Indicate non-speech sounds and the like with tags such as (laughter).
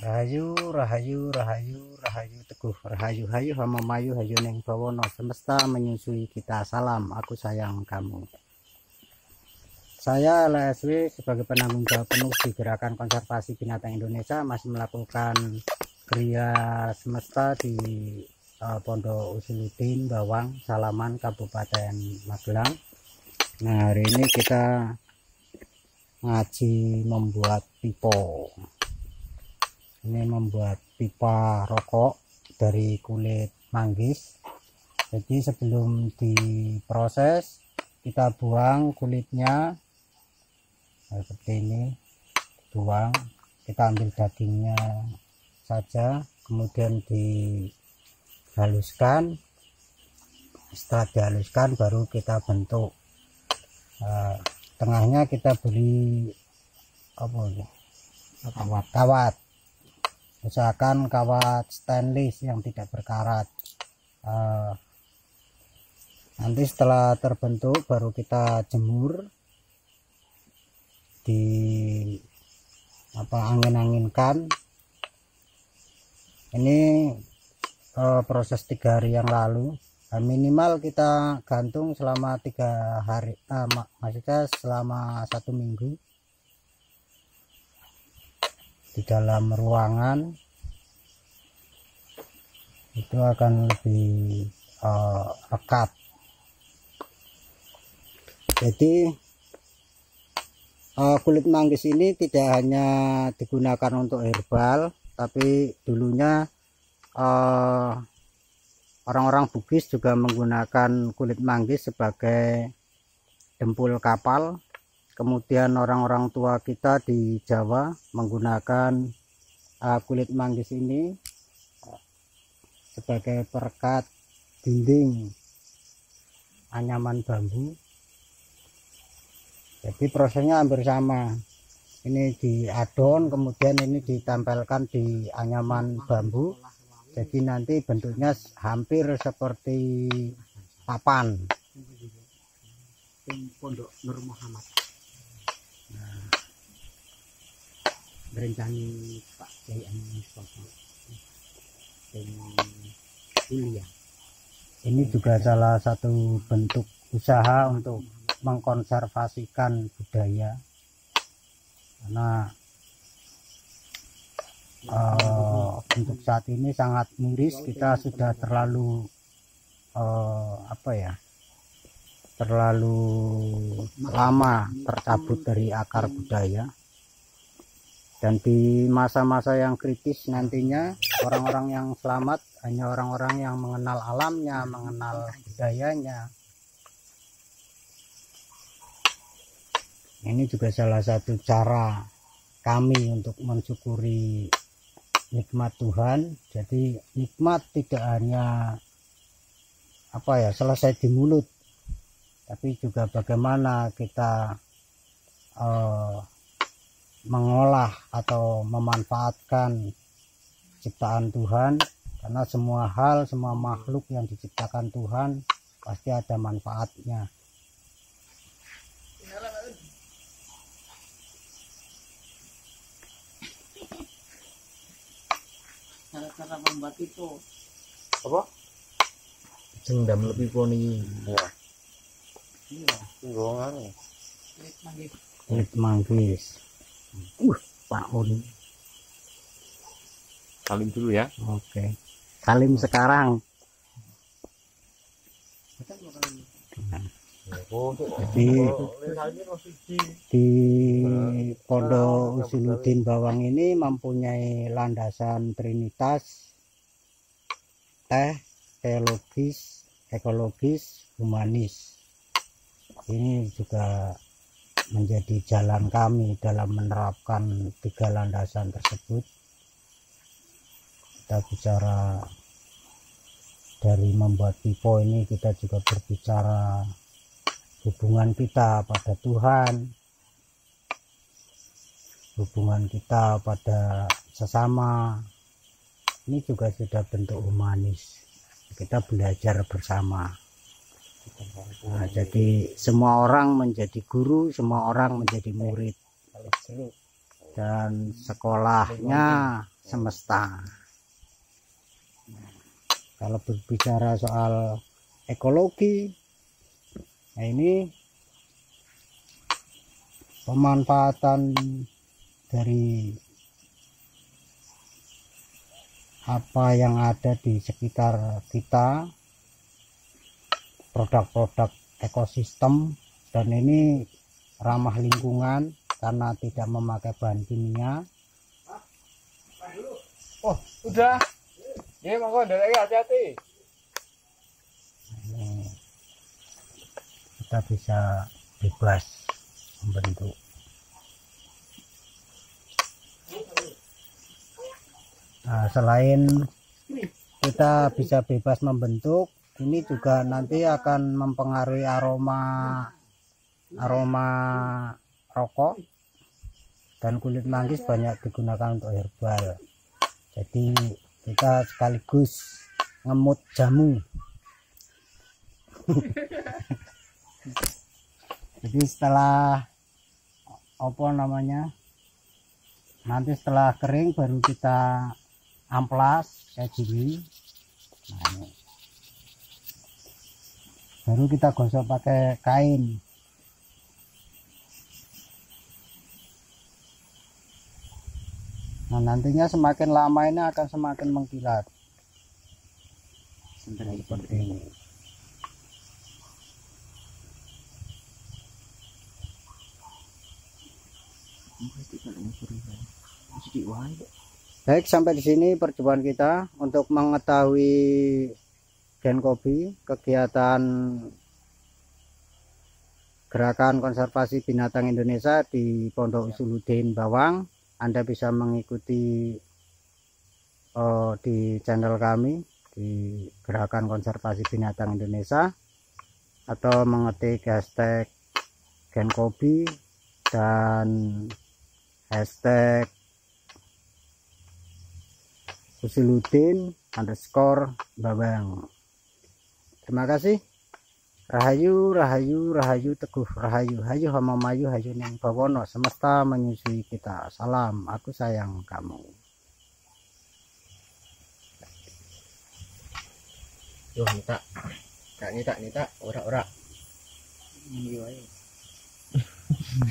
Rahayu, rahayu, rahayu, rahayu teguh, rahayu, hayu, hama mayu, hayu neng bawono, semesta menyusui kita. Salam, aku sayang kamu. Saya LSW sebagai penanggung jawab penuh di Gerakan Konservasi Binatang Indonesia masih melakukan kriya semesta di uh, Pondok Usuludin, Bawang, Salaman, Kabupaten Magelang. Nah, hari ini kita ngaji membuat pipo ini membuat pipa rokok dari kulit manggis. Jadi sebelum diproses kita buang kulitnya. Nah, seperti ini buang. Kita ambil dagingnya saja kemudian dihaluskan. Setelah dihaluskan baru kita bentuk nah, tengahnya kita beri apa ini kawat. Kawat usahakan kawat stainless yang tidak berkarat. Uh, nanti setelah terbentuk baru kita jemur di apa angin-anginkan. Ini uh, proses tiga hari yang lalu. Uh, minimal kita gantung selama tiga hari uh, mak maksudnya selama satu minggu di dalam ruangan itu akan lebih uh, jadi uh, kulit manggis ini tidak hanya digunakan untuk herbal tapi dulunya uh, orang-orang Bugis juga menggunakan kulit manggis sebagai dempul kapal kemudian orang-orang tua kita di Jawa menggunakan uh, kulit manggis ini uh, sebagai perekat dinding anyaman bambu. Jadi prosesnya hampir sama. Ini diadon kemudian ini ditempelkan di anyaman bambu. Jadi nanti bentuknya hampir seperti papan. Pondok Nur Muhammad berencani Pak Kiai kuliah. Ini juga salah satu bentuk usaha untuk mengkonservasikan budaya. Karena uh, untuk saat ini sangat miris. Kita sudah terlalu uh, apa ya terlalu lama tercabut dari akar budaya. Dan di masa-masa yang kritis nantinya orang-orang yang selamat hanya orang-orang yang mengenal alamnya mengenal budayanya. Ini juga salah satu cara kami untuk mensyukuri nikmat Tuhan. Jadi nikmat tidak hanya apa ya selesai di mulut tapi juga bagaimana kita uh, mengolah atau memanfaatkan ciptaan Tuhan. Karena semua hal semua makhluk yang diciptakan Tuhan pasti ada manfaatnya. Cara-cara membuat itu. Apa? Jendam lebih poni. Ya iya tinggongan kulit manggis kulit manggis uh tahun salim dulu ya. Oke. Salim sekarang. Jadi di Pondok Usuludin Bawang ini mempunyai landasan trinitas teh teologis ekologis humanis ini juga menjadi jalan kami dalam menerapkan tiga landasan tersebut. Kita bicara dari membuat pipo ini kita juga berbicara hubungan kita pada Tuhan hubungan kita pada sesama ini juga sudah bentuk humanis. Kita belajar bersama Nah, jadi semua orang menjadi guru, semua orang menjadi murid. dan sekolahnya semesta. Kalau berbicara soal ekologi, nah ini pemanfaatan dari apa yang ada di sekitar kita, produk-produk ekosistem, dan ini ramah lingkungan karena tidak memakai bahan kimia. Oh, udah. Ya, monggo ndelok hati-hati. ini kita bisa bebas membentuk nah, selain kita bisa bebas membentuk ini juga nanti akan mempengaruhi aroma aroma rokok dan kulit manggis banyak digunakan untuk herbal. Jadi kita sekaligus ngemut jamu. (laughs) Jadi setelah apa namanya nanti setelah kering baru kita amplas kayak gini. Nah, ini. Baru kita gosok pakai kain. Nah nantinya semakin lama ini akan semakin mengkilat. Seperti ini. Baik, sampai di sini perjumpaan kita untuk mengetahui Gen Kopi, kegiatan Gerakan Konservasi Binatang Indonesia di Pondok Usuludin Bawang. Anda bisa mengikuti eh, di channel kami di Gerakan Konservasi Binatang Indonesia atau mengetik hashtag Gen Kopi dan hashtag Usuludin underscore Bawang. Terima kasih. Rahayu, rahayu, rahayu, teguh, rahayu, hayu, hamamayu, hayu, neng bawono, semesta menyusui kita. Salam, aku sayang kamu. Yo, nita. Kak nita, nita, ora-ora. Ini wae. (laughs)